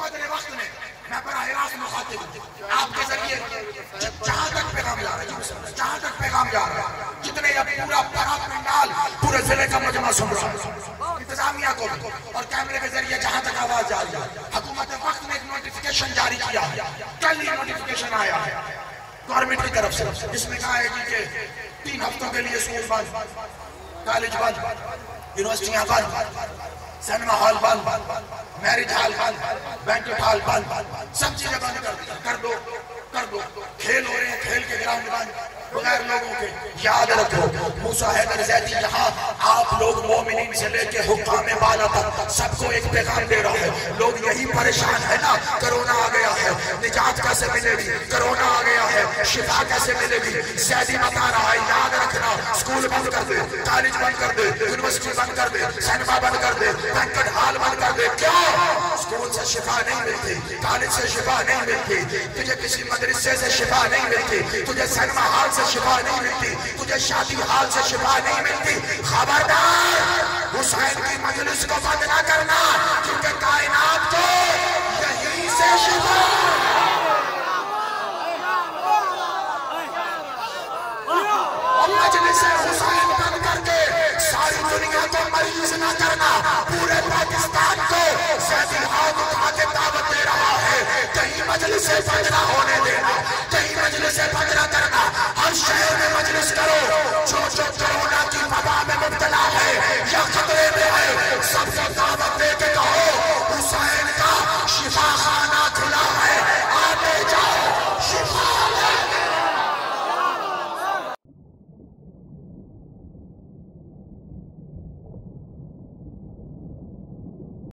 قدر وقت میں میں براہ راست مخاطب ہوں۔ آپ کے ذریعے جہاں تک پیغام جا رہا ہے جی جہاں تک پیغام جا رہا ہے، جتنے اب پورا بڑا پنڈال پورے ضلع کا مجمع سن رہا ہے۔ انتظامیہ کو اور کیمرے کے ذریعے جہاں تک آواز جا رہی ہے، حکومت وقت نے ایک نوٹیفیکیشن جاری کیا ہے۔ کل یہ نوٹیفیکیشن آیا ہے۔ گورنمنٹ کی طرف سے جس میں کہا ہے جی کہ تین ہفتوں کے لیے سکول بند کالج بند یونیورسٹیاں بند سینما ہال بند۔ میرج ہال بند بینکٹ ہال بند، سب چیزیں بند کر دو کر دو۔ کھیل ہو رہے ہیں، کھیل کے گراؤنڈ بند۔ بغیر لوگوں کے۔ یاد رکھو، موسیٰ حیدر زیدی یہاں آپ لوگ مومنین سے لے کے حکام بالا تک سب کو ایک پیغام دے رہا ہے۔ لوگ یہی پریشان ہے نا، کرونا آ گیا ہے۔ نجات کیسے ملے گی؟ کرونا آ گیا ہے۔ شفا کیسے ملے گی؟ زیدی بتا رہا کالج بند کر دے یونیورسٹی بند کر دے سینما بند کر دے بینکٹ ہال بند کر دے۔ کیوں سکول سے شفا نہیں ملتی کالج سے شفا نہیں ملتی تجھے کسی مدرسے سے شفا نہیں ملتی تجھے سینما ہال سے شفا نہیں ملتی تجھے شادی حال سے شفا نہیں ملتی۔ خبردار حسین کی مجلس کو بند نہ کرنا کیونکہ کائنات کو یہی سے شفا۔ مجلس حسین دنیا کو مریض نہ کرنا، پورے پاکستان کو سیدی ہاتھ اٹھا کے دعوت دے رہا ہے۔ کہیں مجلس بند نہ ہونے دینا کہیں مجلس بند نہ کرنا، ہر شہر میں مجلس کرو۔ جو جو کرونا کی وبا میں مبتلا ہے یا خطرے میں ہے، سب سے دعوت